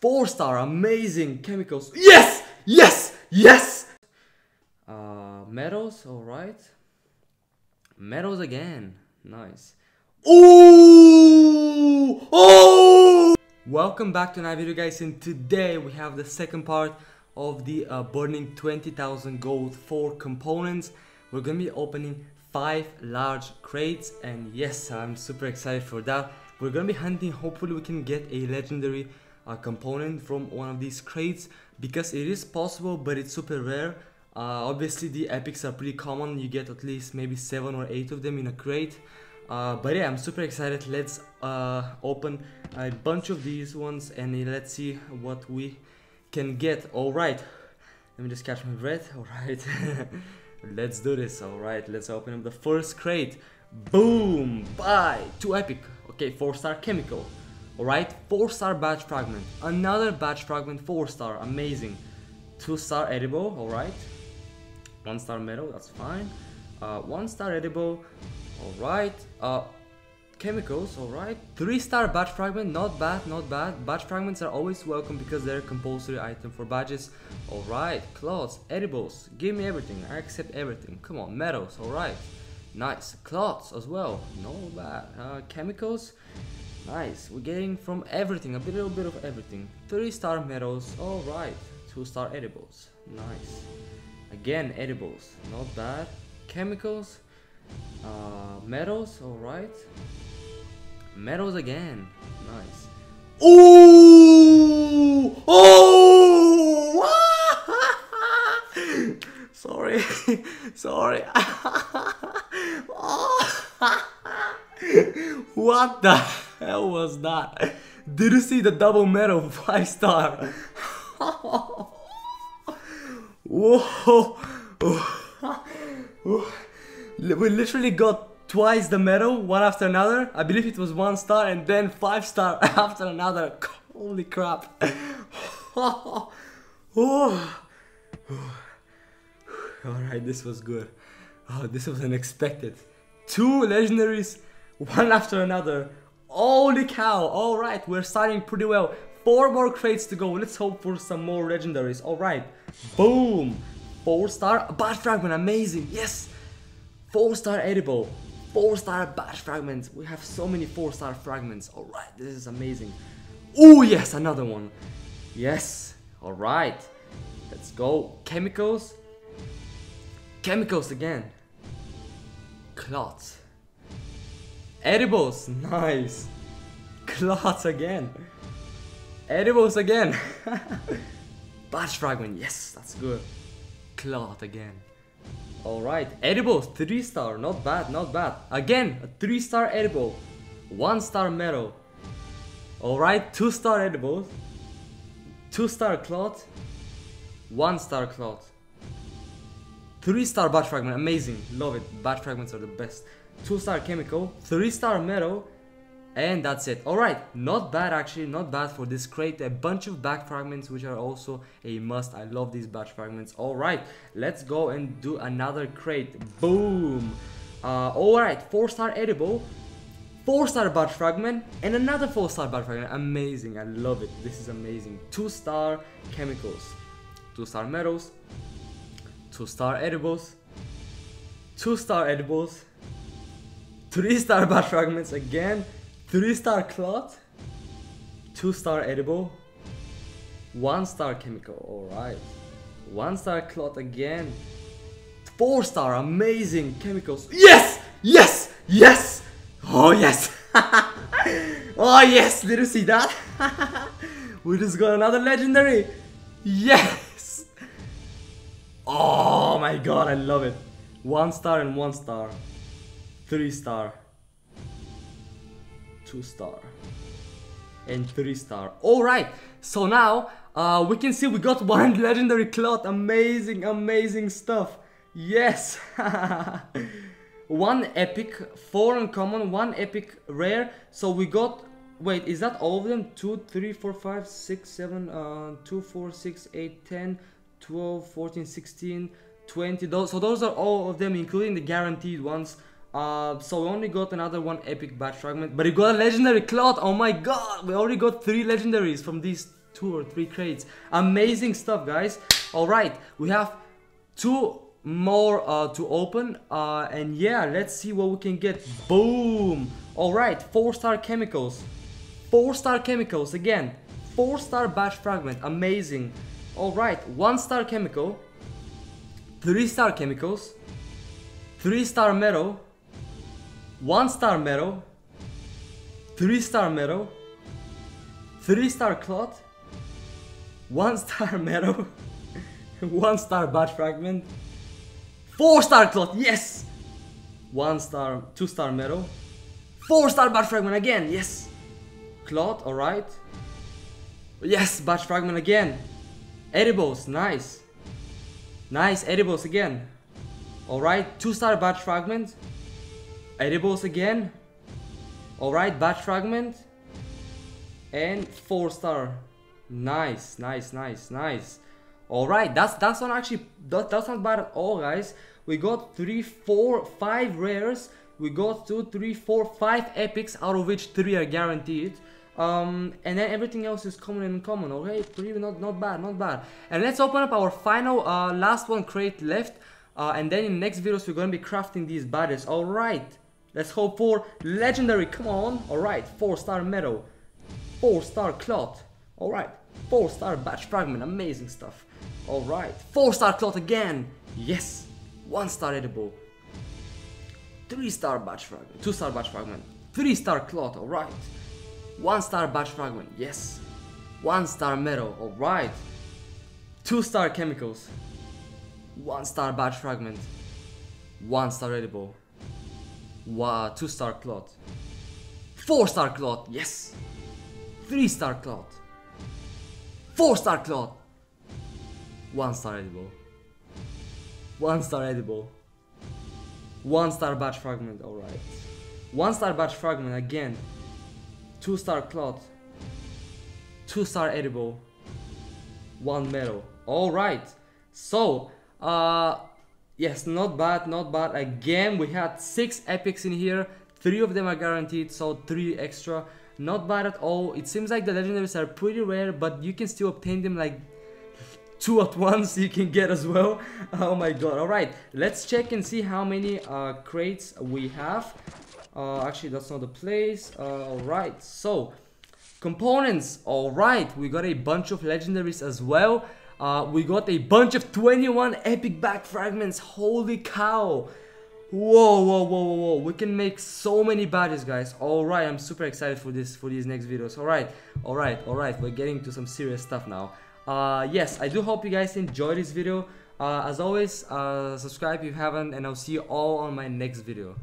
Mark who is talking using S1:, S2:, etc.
S1: Four star, amazing chemicals. Yes! Yes! Yes! Uh, metals, alright. Metals again. Nice. Ooh! Oh! Welcome back to another video guys and today we have the second part of the uh, burning 20,000 gold for components. We're gonna be opening 5 large crates and yes I'm super excited for that. We're gonna be hunting hopefully we can get a legendary uh, component from one of these crates because it is possible but it's super rare. Uh, obviously the epics are pretty common, you get at least maybe 7 or 8 of them in a crate. Uh, but yeah, I'm super excited. Let's uh, open a bunch of these ones and let's see what we can get. Alright, let me just catch my breath. Alright, let's do this. Alright, let's open up the first crate. Boom! Bye! Two epic. Okay, 4 star chemical. Alright, 4 star badge fragment. Another badge fragment, 4 star. Amazing. 2 star edible. Alright. 1 star metal, that's fine. Uh, 1 star edible. Alright. Uh, chemicals, alright. 3 star badge fragment, not bad, not bad. Badge fragments are always welcome because they're a compulsory item for badges. Alright. Cloths, edibles, give me everything. I accept everything. Come on, metals, alright. Nice. Cloths as well, no bad. Uh, chemicals, nice. We're getting from everything, a little bit of everything. 3 star metals, alright. 2 star edibles, nice. Again, edibles, not bad. Chemicals, uh, metals, alright. Metals again. Nice. Ooh! Oh! Sorry. Sorry. what the hell was that? Did you see the double medal? 5 star? Whoa! we literally got twice the medal, one after another. I believe it was one star and then five star after another. Holy crap. Alright, this was good. Oh, this was unexpected. Two legendaries, one after another. Holy cow. Alright, we're starting pretty well. Four more crates to go. Let's hope for some more legendaries. Alright. Boom. Four star. Bad fragment. Amazing. Yes. 4 star edible, 4 star badge fragments. We have so many 4 star fragments. Alright, this is amazing. Oh yes, another one. Yes, alright. Let's go. Chemicals. Chemicals again. Clots. Edibles, nice. Clots again. Edibles again. badge fragment, yes, that's good. Clot again. Alright, edibles, 3 star, not bad, not bad. Again, a 3 star edible, 1 star metal. Alright, 2 star edibles, 2 star cloth, 1 star cloth. 3 star badge fragment, amazing, love it, badge fragments are the best. 2 star chemical, 3 star metal, and that's it. Alright, not bad actually, not bad for this crate. A bunch of back fragments which are also a must. I love these badge fragments. Alright, let's go and do another crate. Boom! Uh, Alright, 4 star edible, 4 star badge fragment, and another 4 star badge fragment. Amazing, I love it. This is amazing. 2 star chemicals, 2 star metals, 2 star edibles, 2 star edibles, 3 star badge fragments again. 3 star cloth, 2 star edible, 1 star chemical, alright. 1 star cloth again, 4 star amazing chemicals. Yes! Yes! Yes! Oh yes! oh yes! Did you see that? we just got another legendary! Yes! Oh my god, I love it. 1 star and 1 star. 3 star. 2 star. And 3 star. Alright so now uh, we can see we got one legendary cloth. Amazing amazing stuff. Yes. One epic four uncommon one epic rare. So we got wait is that all of them? 2 3 4 5 6 7 uh 2 4 6 8 10 12 14 16 20 those so those are all of them including the guaranteed ones uh, so we only got another one epic badge fragment, but we got a legendary cloth. Oh my god, we already got three legendaries from these two or three crates. Amazing stuff, guys. All right, we have two more uh, to open uh, and yeah let's see what we can get. Boom. All right four star chemicals. Four star chemicals again. Four star badge fragment. Amazing. All right one star chemical. Three star chemicals. Three star metal one star metal three star metal three star cloth one star metal one star badge fragment Four star cloth, yes! One star, two star metal. Four star badge fragment again, yes! Cloth, alright. Yes, badge fragment again. Edibles, nice. Nice, edibles again. Alright, two star badge fragment. Edibles again. Alright, badge fragment. And four star. Nice, nice, nice, nice. Alright, that's that's not actually that, that's not bad at all guys. We got three, four, five rares. We got two, three, four, five epics, out of which three are guaranteed. Um, and then everything else is common and common, okay? Pretty not not bad, not bad. And let's open up our final uh, last one crate left. Uh, and then in the next videos we're gonna be crafting these badges. Alright. Let's hope for legendary, come on. Alright, four star metal. Four star cloth. Alright. Four star badge fragment, amazing stuff. Alright, four star cloth again. Yes. One star edible. Three star badge fragment. Two star badge fragment. Three star cloth. Alright. One star badge fragment. Yes. One star metal. Alright. Two star chemicals. One star badge fragment. One star edible. Wow, two star cloth. Four star cloth. Yes. Three star cloth. Four star cloth. One star edible. One star edible. One star badge fragment, alright. One star badge fragment again. Two star cloth. Two star edible. One metal. Alright. So, uh, yes, not bad, not bad. Again, we had six epics in here. Three of them are guaranteed, so three extra. Not bad at all. It seems like the legendaries are pretty rare, but you can still obtain them like two at once. You can get as well. Oh my god. All right. Let's check and see how many uh, crates we have. Uh, actually that's not the place. Uh, all right. So components. All right. We got a bunch of legendaries as well uh, we got a bunch of 21 epic back fragments holy cow Whoa, whoa, whoa, whoa, whoa. We can make so many badges, guys. Alright, I'm super excited for this, for these next videos. Alright, alright, alright. We're getting to some serious stuff now uh, yes i do hope you guys enjoyed this video uh, as always uh, subscribe if you haven't and i'll see you all on my next video